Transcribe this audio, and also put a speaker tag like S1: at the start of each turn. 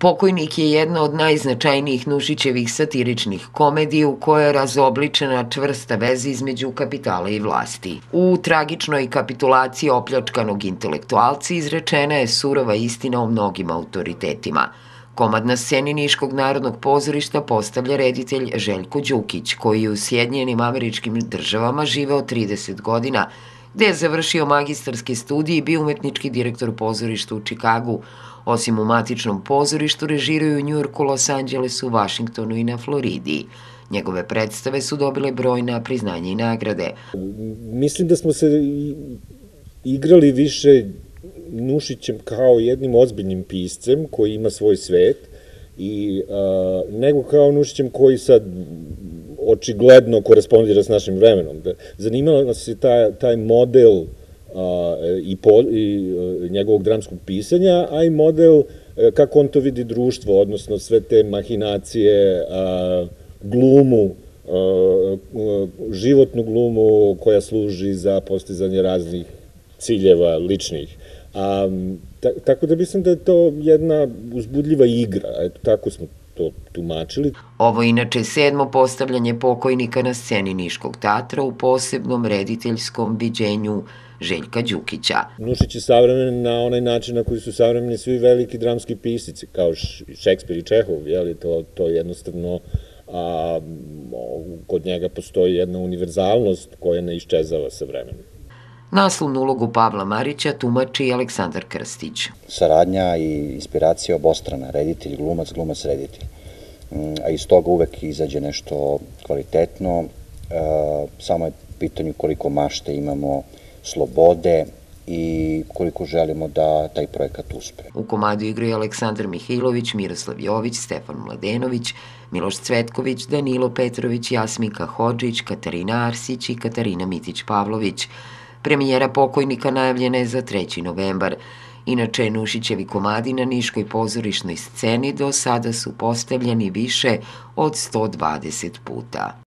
S1: Pokojnik je jedna od najznačajnijih Nušićevih satiričnih komedija u kojoj je razobličena čvrsta veza između kapitala i vlasti. U tragičnoj kapitulaciji opljačkanog intelektualca izrečena je surova istina o mnogim autoritetima. Komad na sceni Niškog narodnog pozorišta postavlja reditelj Željko Đukić, koji je u Sjedinjenim američkim državama živeo 30 godina, gde je završio magistarske studije i bio umetnički direktor pozorišta u Čikagu, Osim u matičnom pozorištu, režiraju u Njurku, Los Angelesu, Vašingtonu i na Floridi. Njegove predstave su dobile brojna priznanja i nagrade.
S2: Mislim da smo se igrali više Nušićem kao jednim ozbiljnim piscem koji ima svoj svet i a, nego kao Nušićem koji sad očigledno korespondira s našim vremenom. Zanimalo nas je taj, taj model a, i, po, i a, njegovog dramskog pisanja, a i model a, kako on to vidi društvo, odnosno sve te mahinacije, a, glumu, a, životnu glumu koja služi za postizanje raznih ciljeva ličnih. A, ta, tako da mislim da je to jedna uzbudljiva igra, eto tako smo to tumačili.
S1: Ovo inače sedmo postavljanje pokojnika na sceni Niškog teatra u posebnom rediteljskom viđenju Željka Đukića.
S2: Nušić je savremen na onaj način na koji su savremeni svi veliki dramski pisici, kao Šekspir i Čehov, jeli, to, to jednostavno a, kod njega postoji jedna univerzalnost koja ne iščezava sa vremenom.
S1: Naslovnu ulogu Pavla Marića tumači Aleksandar Krstić.
S3: Saradnja i inspiracija obostrana, reditelj, glumac, glumac, reditelj. Mm, a iz toga uvek izađe nešto kvalitetno, samo je pitanju koliko mašte imamo slobode i koliko želimo da taj projekat uspe.
S1: U komadu igraju Aleksandar Mihilović, Miroslav Jović, Stefan Mladenović, Miloš Cvetković, Danilo Petrović, Jasminka Hođić, Katarina Arsić i Katarina Mitić-Pavlović. Premijera pokojnika najavljena je za 3. novembar. Inače, Nušićevi komadi na Niškoj pozorišnoj sceni do sada su postavljeni više od 120 puta.